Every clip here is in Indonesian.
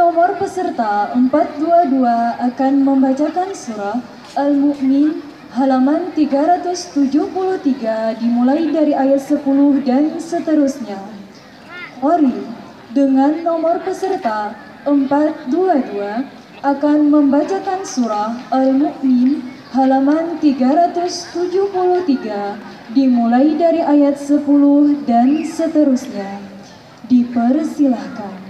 nomor peserta 422 akan membacakan surah Al-Mu'min halaman 373 dimulai dari ayat 10 dan seterusnya. Ori dengan nomor peserta 422 akan membacakan surah Al-Mu'min halaman 373 dimulai dari ayat 10 dan seterusnya. Dipersilahkan.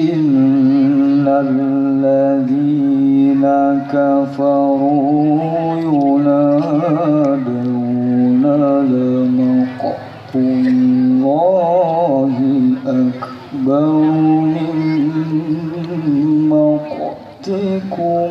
إن الذين كفروا ينادون لمقت الله أكبر من مقتكم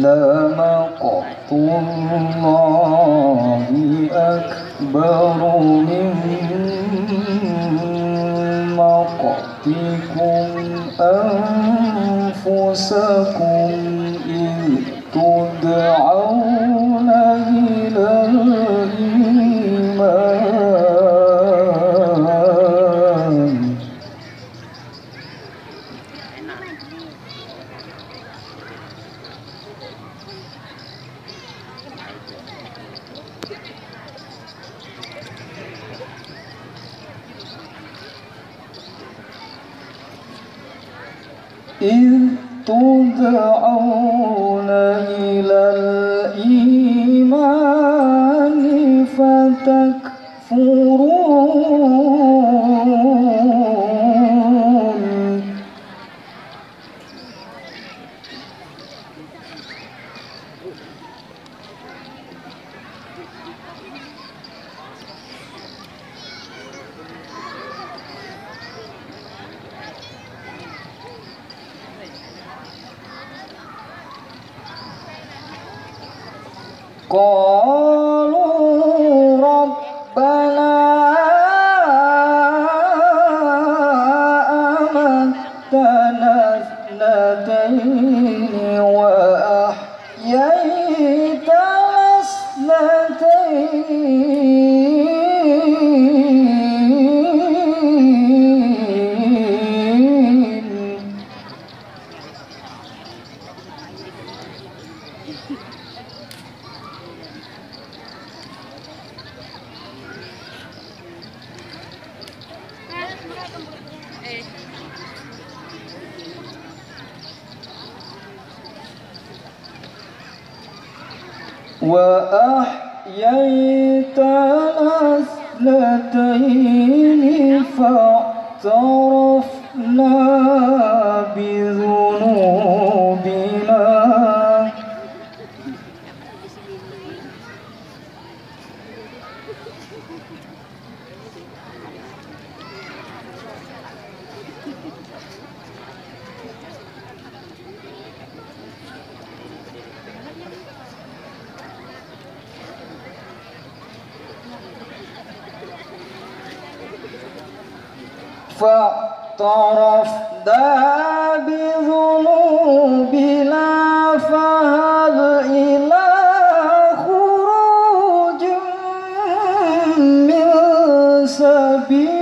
لمقت الله أكبر من مقتكم أنفسكم إذ تدعون إذ تدعون إلى الإيمان وأحييت نسلتين فاعترفنا فاعترفنا بذنوبنا فهل إلى خروج من سبيل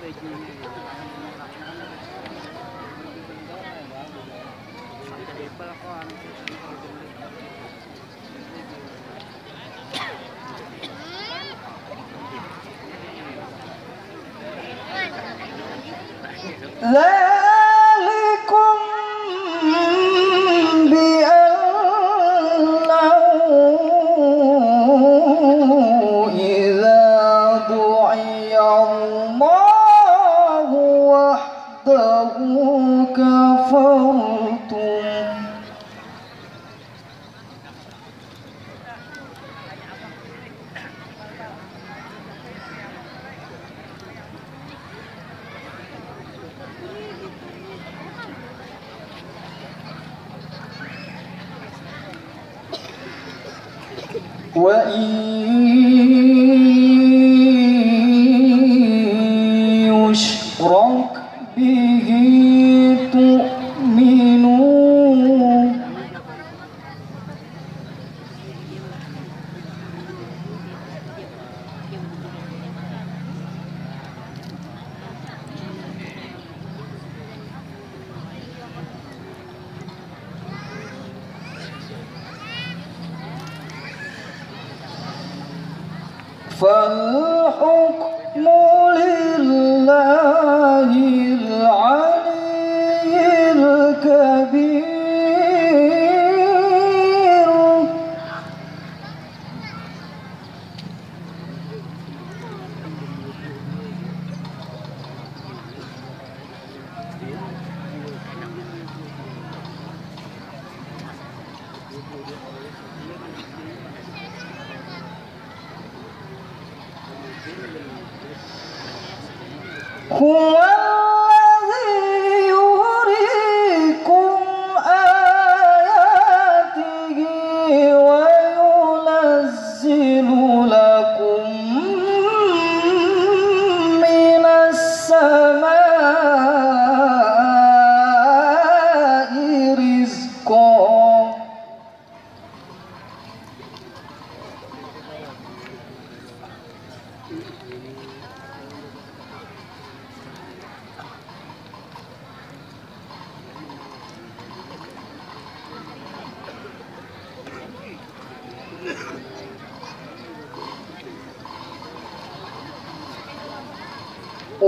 Thank you. Let وإن فالحكم لله cool.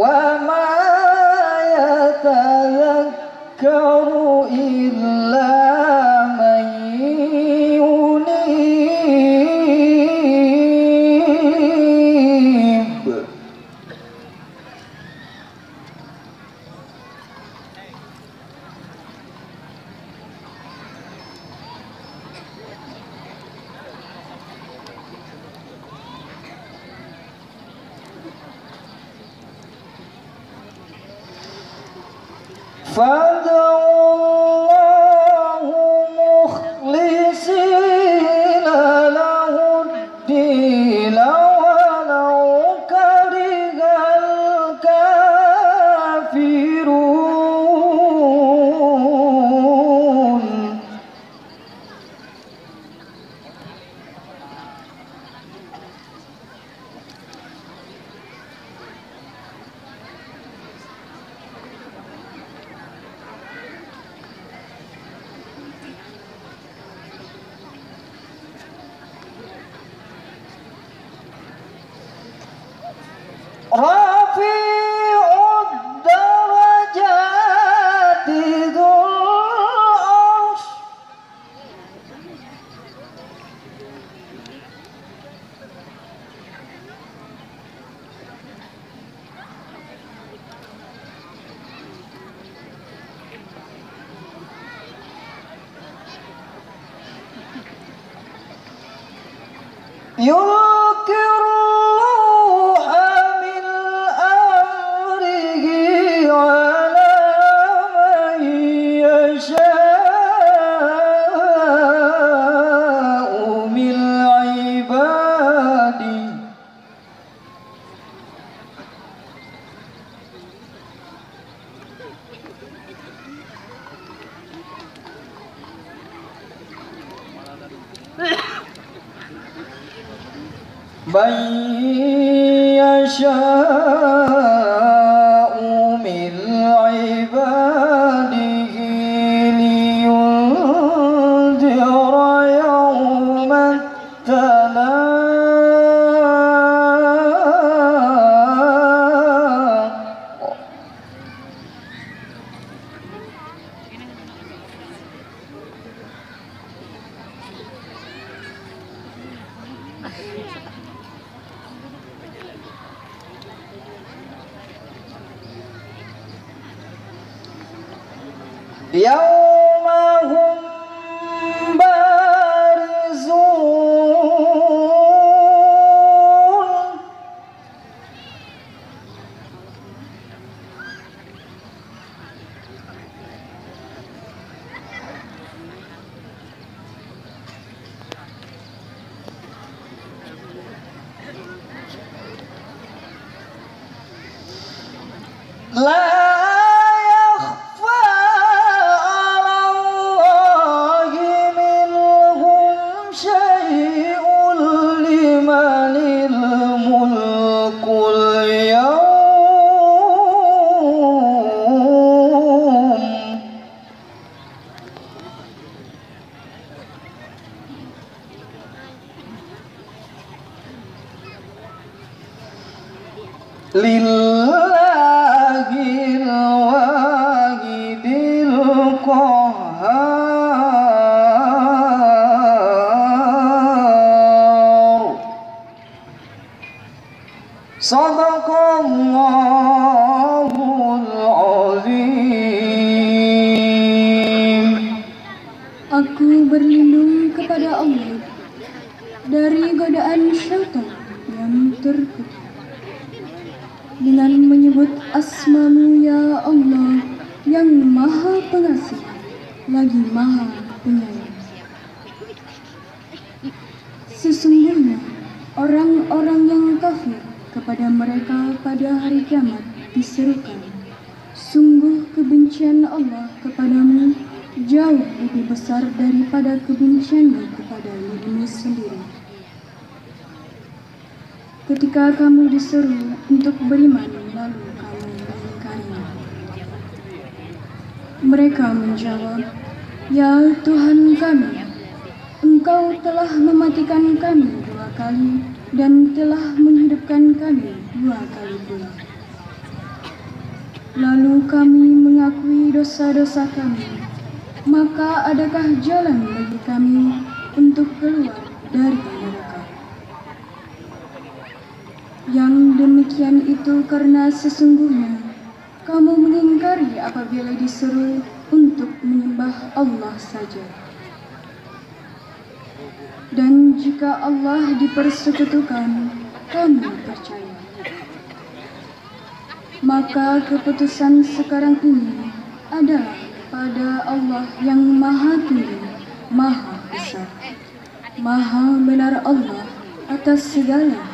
وما يتذكر Well, You من يشاء من عباده لينذر يوم التالي يوم هم بارزون لا aku berlindung kepada Allah dari godaan syaitan yang terkutuk. Dengan menyebut asmamu ya Allah yang maha pengasih lagi maha penyayang. Sesungguhnya orang-orang yang kafir kepada mereka pada hari kiamat diserukan. Sungguh kebencian Allah kepadamu jauh lebih besar daripada kebencianmu kepada dirimu sendiri. Ketika kamu diseru untuk beriman, lalu kamu mengingkarinya. Mereka menjawab, Ya Tuhan kami, Engkau telah mematikan kami dua kali dan telah menghidupkan kami dua kali pula. Lalu kami mengakui dosa-dosa kami, maka adakah jalan bagi kami untuk keluar dari Yang demikian itu karena sesungguhnya kamu mengingkari apabila disuruh untuk menyembah Allah saja. Dan jika Allah dipersekutukan, kamu percaya. Maka keputusan sekarang ini adalah pada Allah yang maha tinggi, maha besar. Maha benar Allah atas segala